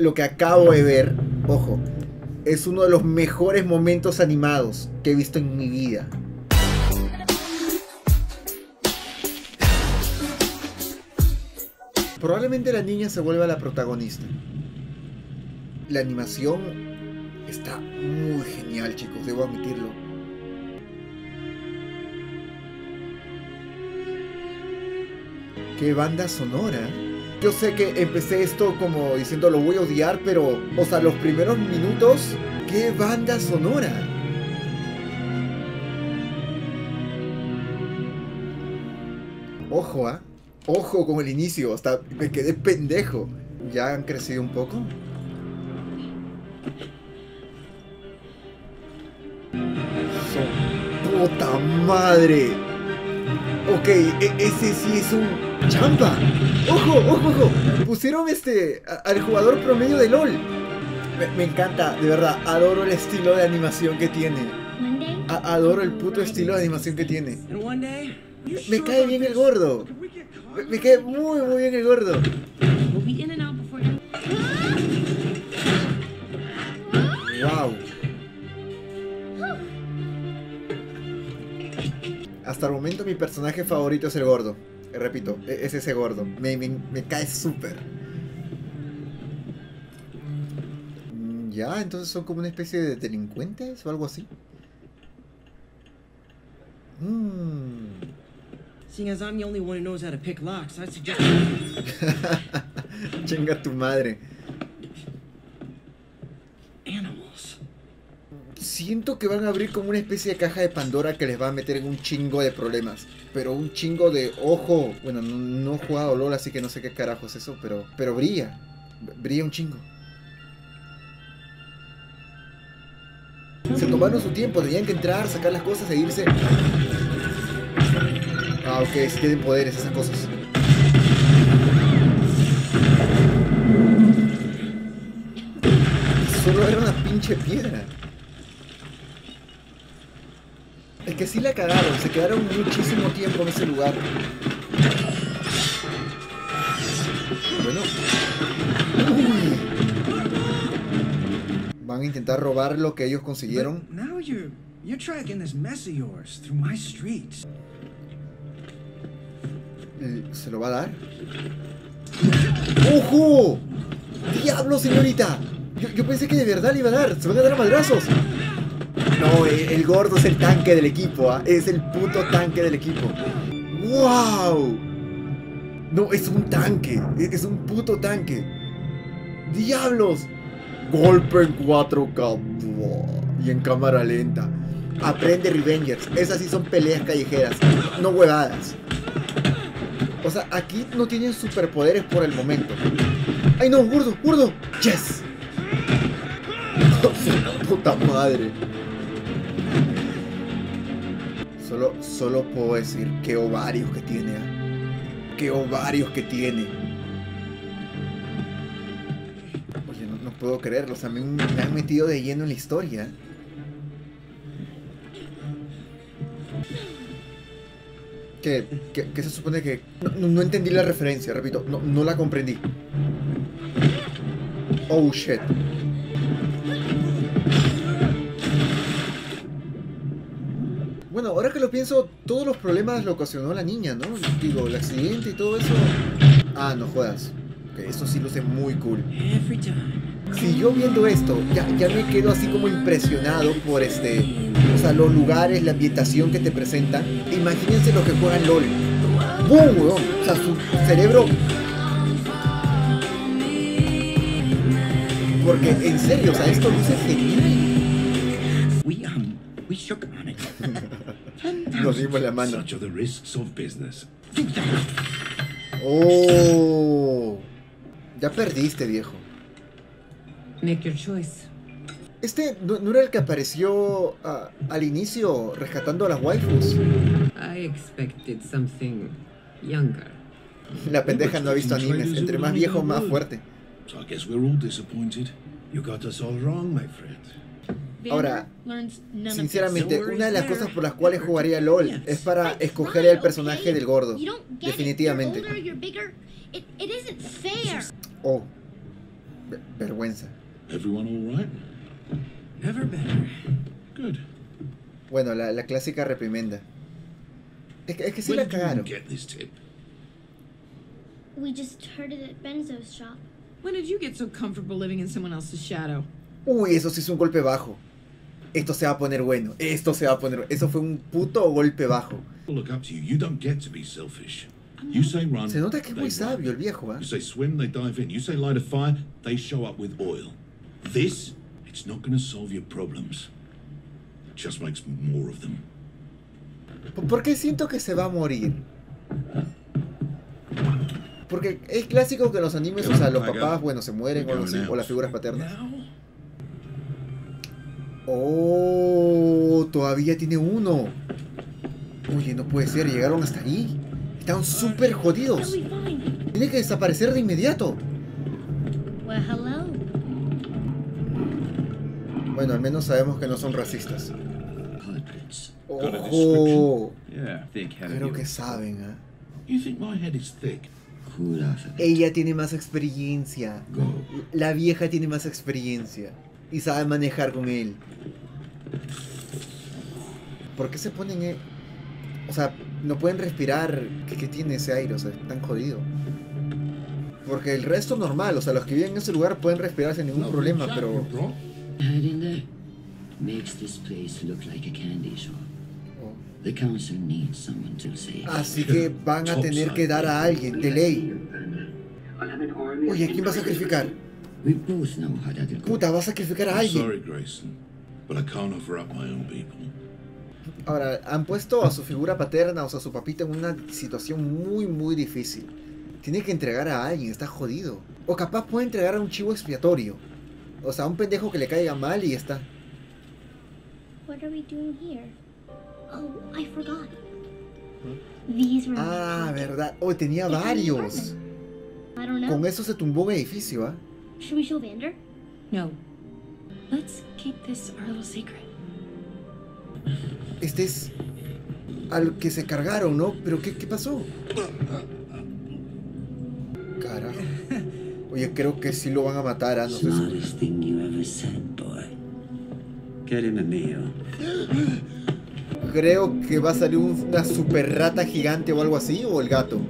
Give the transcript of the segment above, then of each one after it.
Lo que acabo de ver, ojo, es uno de los mejores momentos animados que he visto en mi vida. Probablemente la niña se vuelva la protagonista. La animación está muy genial, chicos, debo admitirlo. Qué banda sonora. Yo sé que empecé esto como diciendo lo voy a odiar, pero, o sea, los primeros minutos, qué banda sonora. Ojo, ¿ah? Ojo con el inicio, hasta me quedé pendejo. ¿Ya han crecido un poco? Puta madre. Ok, e- ese sí es un champa. Ojo, ojo, ojo. Pusieron este a- al jugador promedio de LOL. Me, me encanta, de verdad. Adoro el estilo de animación que tiene. A- adoro el puto estilo de animación que tiene. Me cae bien el gordo. Me, me cae muy, muy bien el gordo. Wow. Hasta el momento mi personaje favorito es el gordo. Eh, Repito, e- es ese gordo. Me, me- me cae súper. Mm, Ya, entonces son como una especie de delincuentes o algo así. Mm. Seeing as I'm the only one who knows how to pick locks, I suggest Chinga tu madre. Siento que van a abrir como una especie de caja de Pandora que les va a meter en un chingo de problemas. Pero un chingo de ojo. Bueno, no, no he jugado LOL, así que no sé qué carajo es eso, pero, pero brilla. Brilla un chingo. Se tomaron su tiempo, tenían que entrar, sacar las cosas e irse. Ah, ok, si tienen poderes, esas cosas. Solo era una pinche piedra. Es que sí la cagaron, se quedaron muchísimo tiempo en ese lugar. Bueno. Uy. Van a intentar robar lo que ellos consiguieron. But now you're you're tracking this mess of yours through my streets. Eh, ¿Se lo va a dar? ¡Ojo! ¡Diablo, señorita! Yo, yo pensé que de verdad le iba a dar. Se van a dar a madrazos. No, eh, el gordo es el tanque del equipo, ¿ah? Es el puto tanque del equipo. ¡Wow! No, es un tanque. e- Es un puto tanque. ¡Diablos! Golpe en 4K. Buah, Y en cámara lenta. Aprende Revengers. Esas sí son peleas callejeras. No huevadas. O sea, aquí no tienen superpoderes por el momento. ¡Ay no, gordo, gordo! ¡Yes! ¡Puta madre! Solo, solo puedo decir qué ovarios que tiene. ¿ah? ¡Qué ovarios que tiene! Oye, no, puedo creerlo. O sea, me, me han metido de lleno en la historia. ¿Qué, qué- qué se supone que.? No, entendí la referencia, repito, no la comprendí. Oh shit. Lo pienso, todos los problemas lo ocasionó la niña, ¿no? Digo, el accidente y todo eso. Ah, no jodas. Ok, eso sí luce muy cool. Si yo viendo esto, ya, me quedo así como impresionado por este. O sea, los lugares, la ambientación que te presentan. Imagínense los que juegan LOL. ¡Bum! O sea, su cerebro. Porque en serio, o sea, esto luce genial. We um we shook on it. Nos dimos la mano. Such are the risks of business. ¡Oh! Ya perdiste, viejo. Make your choice. Este no, no era el que apareció ah, al inicio rescatando a las waifus. I expected something younger. La pendeja no ha visto animes. Entre más viejo, más fuerte. So I guess we're all disappointed. You got us all wrong, my friend. Ahora, Sinceramente, una de las cosas por las cuales jugaría LOL es para escoger el personaje del gordo. Definitivamente. Oh. Ver- vergüenza. Everyone all right? Never better. Good. Bueno, la, la clásica reprimenda. Es que, es que sí la cagaron. get this tip? We just heard it at Benzo's shop. When did you get so comfortable living in someone else's shadow? Uy, eso sí es un golpe bajo. Esto se va a poner bueno. Esto se va a poner. Eso fue un puto golpe bajo. Se nota que es muy sabio el viejo, ¿ah? Say swim, they dive in. You say light a fire, they show up with oil. This, it's not going to solve your problems. It just makes more of them. ¿Por- ¿Por qué siento que se va a morir? Porque es clásico que en los animes, o sea, los papás, bueno, se mueren o las figuras paternas. Oh, todavía tiene uno. Oye, no puede ser, llegaron hasta ahí. Están súper jodidos. Tiene que desaparecer de inmediato. Well, hello. Bueno, al menos sabemos que no son racistas. Ojo. Creo que saben. You think my head is thick? Cool off it. Ella tiene más experiencia. La vieja tiene más experiencia. Y sabe manejar con él. ¿Por qué se ponen... e- O sea, no pueden respirar. ¿Qué, qué tiene ese aire? O sea, están jodidos. Porque el resto normal, o sea, los que viven en ese lugar pueden respirar sin ningún problema, pero... bro. Hiding there makes this place look like a candy shop. The council needs someone to say. Así que van a tener que dar a alguien, de ley. Oye, ¿quién va a sacrificar? We both know how that'll go. Puta, va a sacrificar a alguien. sorry, Grayson, but I can't offer up my own people. Ahora, han puesto a su figura paterna, o sea, a su papita en una situación muy, muy difícil. Tiene que entregar a alguien, está jodido. O capaz puede entregar a un chivo expiatorio. O sea, a un pendejo que le caiga mal y ya está. What are we doing here? Oh, I forgot. These were. in the Ah, verdad. Oh, tenía varios. Con eso se tumbó un edificio, ¿ah? Should we show Vander? No. Let's keep this our little secret. Este es al que se cargaron, ¿no? Pero ¿qué, qué pasó? Carajo. Oye, creo que sí lo van a matar, ¿ah? No sé. Creo que va a salir un- una super rata gigante o algo así, o el gato.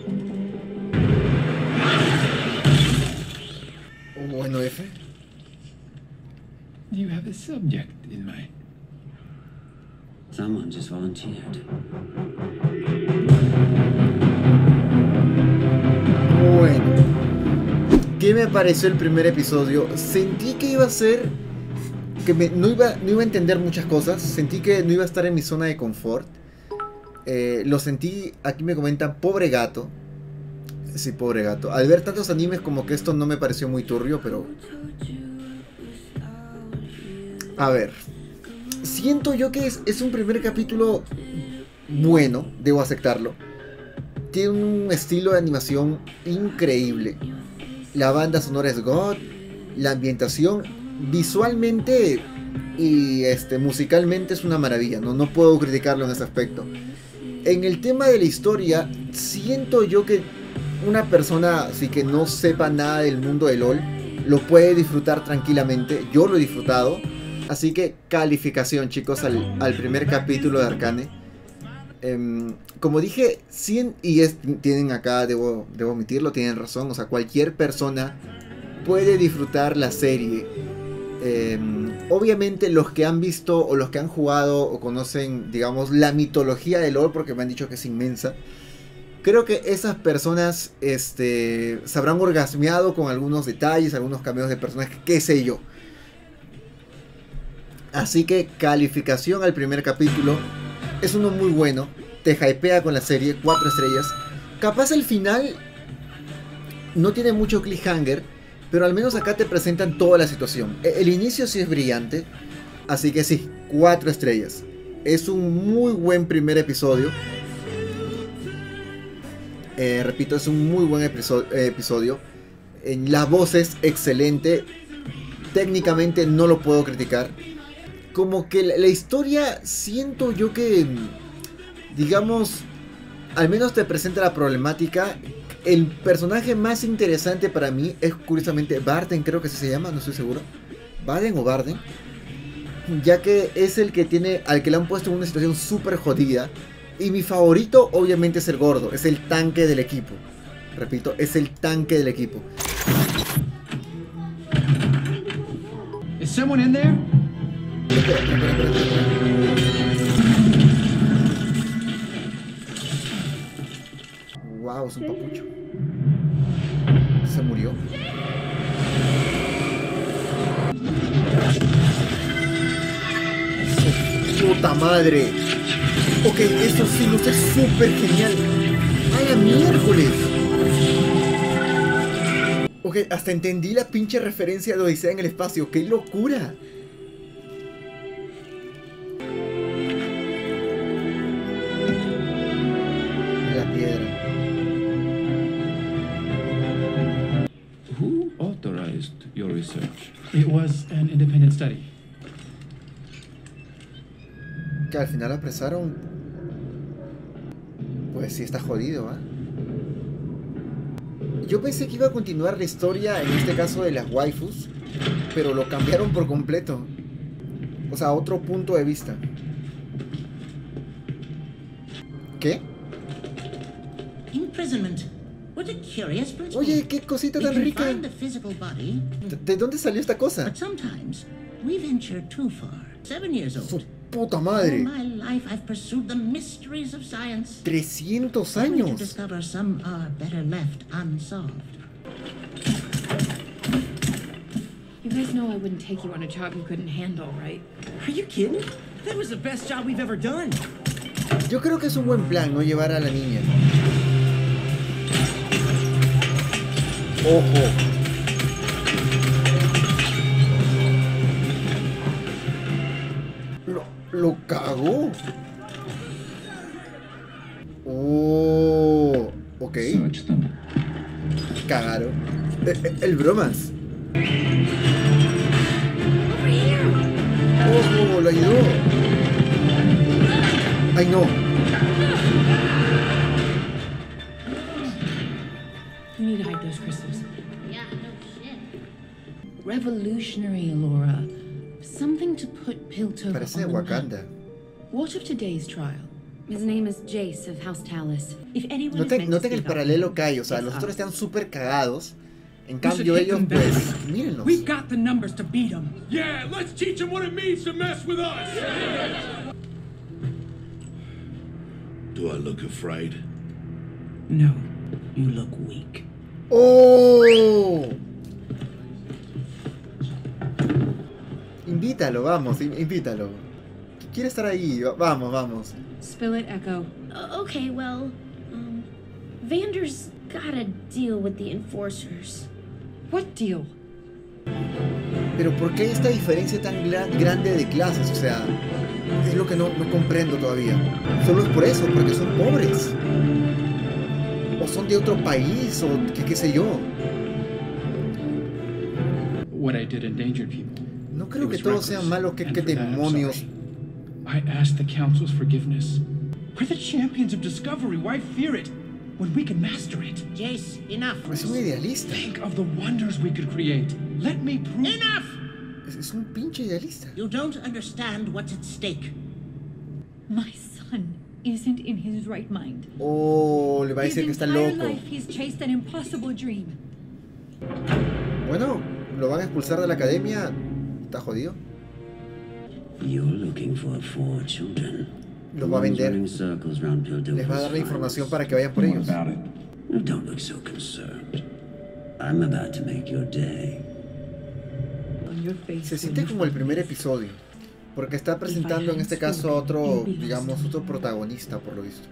Bueno, F. You have a subject in mind. Someone just volunteered. Bueno. ¿Qué me pareció el primer episodio? Sentí que iba a ser... Que me- no, iba, no iba a entender muchas cosas. Sentí que no iba a estar en mi zona de confort. Eh, lo sentí... Aquí me comentan, pobre gato. Sí, pobre gato. Al ver tantos animes como que esto no me pareció muy turbio, pero... A ver. Siento yo que es, es un primer capítulo bueno, debo aceptarlo. Tiene un estilo de animación increíble. La banda sonora es God, la ambientación visualmente y este musicalmente es una maravilla, no, no puedo criticarlo en ese aspecto. En el tema de la historia, siento yo que una persona así que no sepa nada del mundo de LOL lo puede disfrutar tranquilamente. Yo lo he disfrutado. Así que calificación, chicos, al, primer capítulo de Arcane. Em, como dije, 100 y es- tienen acá, debo, debo omitirlo, tienen razón. O sea, cualquier persona puede disfrutar la serie. Em, obviamente los que han visto o los que han jugado o conocen, digamos, la mitología de LOL, porque me han dicho que es inmensa. Creo que esas personas este, se habrán orgasmeado con algunos detalles, algunos cambios de personajes, qué sé yo. Así que calificación al primer capítulo. Es uno muy bueno. Te hypea con la serie, 4 estrellas. Capaz el final no tiene mucho cliffhanger, pero al menos acá te presentan toda la situación. E- El inicio sí es brillante, así que sí, 4 estrellas. Es un muy buen primer episodio. Eh, repito, es un muy buen episo- episodio. La voz es excelente. Técnicamente no lo puedo criticar. Como que la, historia siento yo que, digamos, al menos te presenta la problemática el personaje más interesante para mí es curiosamente Barden, creo que así se llama, no estoy seguro. Barden o Barden. Ya que es el que tiene, al que le han puesto en una situación súper jodida. Y mi favorito obviamente es el gordo, es el tanque del equipo. Repito, es el tanque del equipo. Is someone in there? Wow, es un papucho. Se murió. Puta madre. Ok, eso sí, lo sé súper genial. ¡Ay, a miércoles! Ok, hasta entendí la pinche referencia de Odisea en el espacio. ¡Qué locura! La piedra. Who authorized your research? It was an independent study. Que al final apresaron. Pues sí está jodido, ¿ah? Yo pensé que iba a continuar la historia, en este caso de las waifus, pero lo cambiaron por completo. O sea, otro punto de vista. ¿Qué? Oye, qué cosita tan rica. ¿De, de dónde salió esta cosa? Su old. Puta All madre. my life I've pursued the mysteries of science. 300 Only to años. You guys know I wouldn't take you on a job you couldn't handle, right? Are you kidding? That was the best job we've ever done. Yo creo que es un buen plan no llevar a la niña. Ojo. Cagó. Oh, ok. Cagaron. Eh, eh, el bromas. Ojo, lo ayudó. Ay, no. You need to hide those crystals. Yeah, no shit. Revolutionary, Laura. Something to put Piltover Parece on the map. Wakanda. What of today's trial? His name is Jace of House Talus. If anyone is Noten, noten el paralelo que hay, o sea, los otros uh, están súper cagados. En cambio, ellos, pues, mírenlos. We've got the numbers to beat them. Yeah, let's teach them what it means to mess with us. Do I look afraid? No, you look weak. ¡Oh! Invítalo, vamos, invítalo. Quiere estar ahí, va- vamos, vamos. Spill it, Echo. Okay, well, um, Vander's gotta deal with the enforcers. What deal? Pero ¿por qué esta diferencia tan gra- grande de clases? O sea, es lo que no, no comprendo todavía. Solo es por eso, porque son pobres. O son de otro país, o qué, qué sé yo. What I did endangered people. No creo que todos sean malos, that I'm demonios. I asked the council's forgiveness. We're the champions of discovery. Why fear it when we can master it? Jace, enough. Es un idealista. Think of the wonders we could create. Let me prove. Enough! Es, es un pinche idealista. You don't understand what's at stake. My son isn't in his right mind. Oh, le va a decir que está loco. he's chased an impossible dream. Bueno, lo van a expulsar de la academia. Está jodido. You're looking for four children. Los va a vender. Les va a dar la información para que vayan por ellos. Don't look so concerned. I'm about to make your day. On your face. Se siente como el primer episodio. Porque está presentando en este caso a otro, digamos, otro protagonista, por lo visto.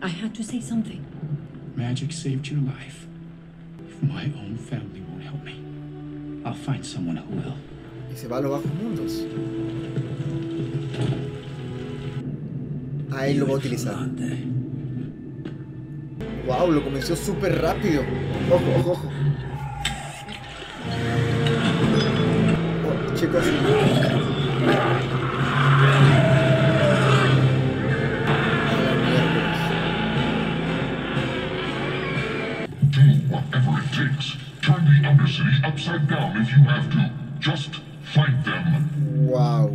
I had to say something. Magic saved your life. If my own family won't help me, I'll find someone who will. Y se va a los bajos mundos. Ahí lo va a utilizar. Wow, lo comenzó super rapido. Oh, che caso. Do whatever it takes. Turn the embassy upside down if you have to. Just find them. Wow.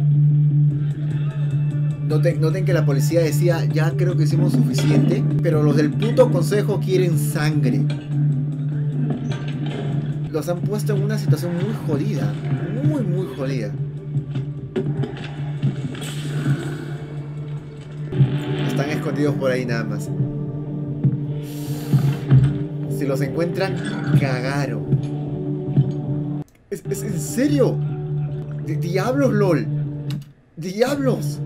Noten, que la policía decía, ya creo que hicimos suficiente, pero los del puto consejo quieren sangre. Los han puesto en una situación muy jodida. Muy, muy jodida. Están escondidos por ahí nada más. Si los encuentran, cagaron. ¿Es, en serio? Di- Diablos, LOL. Diablos.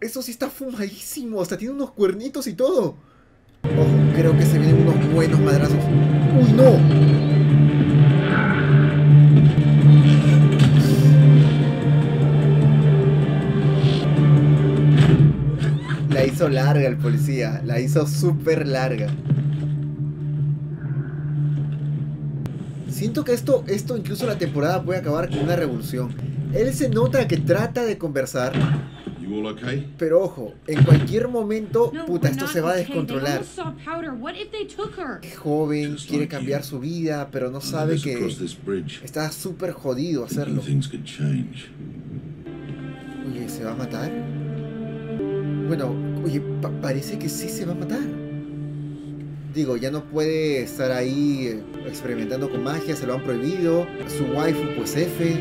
Eso sí está fumadísimo. Hasta tiene unos cuernitos y todo. Ojo, creo que se vienen unos buenos madrazos. ¡Uy, no! La hizo larga el policía. La hizo súper larga. Siento que esto, esto incluso la temporada puede acabar con una revolución. Él se nota que trata de conversar, You all okay? pero ojo, en cualquier momento, No, puta, esto se va a descontrolar. almost saw Powder. What if they took her? Es joven, Just quiere like cambiar you. su vida, pero no sabe que this bridge. está súper jodido hacerlo. Oye, ¿se va a matar? Bueno, oye, pa- parece que sí se va a matar. Digo, ya no puede estar ahí eh, experimentando con magia, se lo han prohibido. Su waifu, pues F.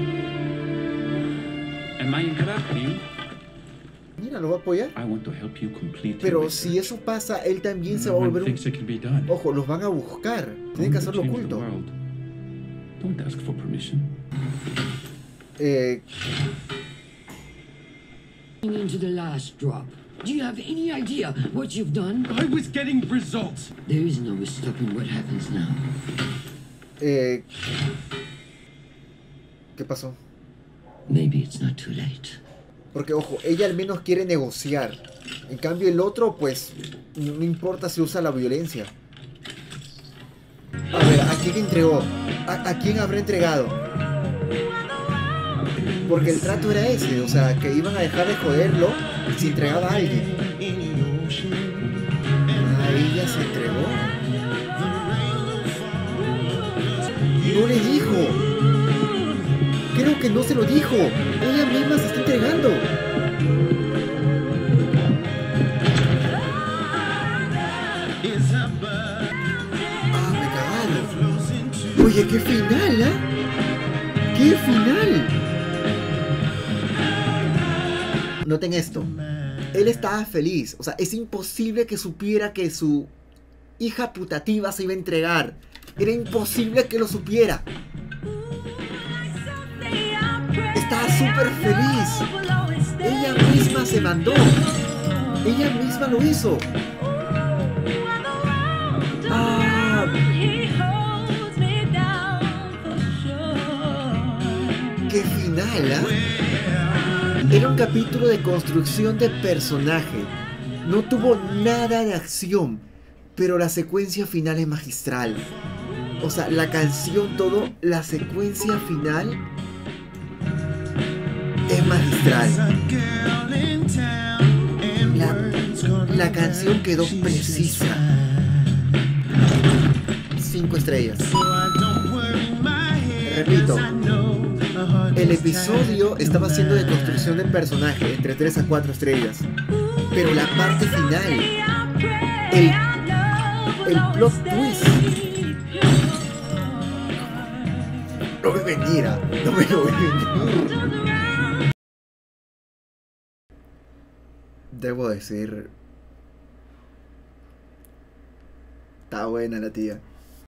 Am I Mira, lo va a apoyar. I want to help you complete your Pero si eso pasa, él también se va a volver un... thinks it can be done. Ojo, los van a buscar. Tienen que hacerlo oculto. world. Don't ask for permission. Eh, Into the last drop. Do you have any idea what you've done? I was getting results. There is no stopping what happens now. eh, ¿Qué pasó? Maybe it's not too late. Porque, ojo, ella al menos quiere negociar. En cambio, el otro, pues, no importa si usa la violencia. A ver, ¿a quién entregó? ¿A, a quién habrá entregado? Porque el trato era ese, o sea, que iban a dejar de joderlo si entregaba a alguien. Que no se lo dijo. Ella misma se está entregando. Cagaron. Oye, qué final, ¿ah? ¡Qué final! Noten esto. Él estaba feliz. O sea, es imposible que supiera que su hija putativa se iba a entregar. Era imposible que lo supiera. Súper feliz. Ella misma se mandó. Ella misma lo hizo. Ah, qué final, ¿ah? Era un capítulo de construcción de personaje. No tuvo nada de acción, pero la secuencia final es magistral. O sea, la canción, todo, la secuencia final es magistral. La, la canción quedó precisa. Cinco estrellas. Repito, el episodio estaba siendo de construcción de personaje entre 3 a 4 estrellas. Pero la parte final, el, el plot twist, no me venir, ah, no me lo voy Debo decir, está buena la tía.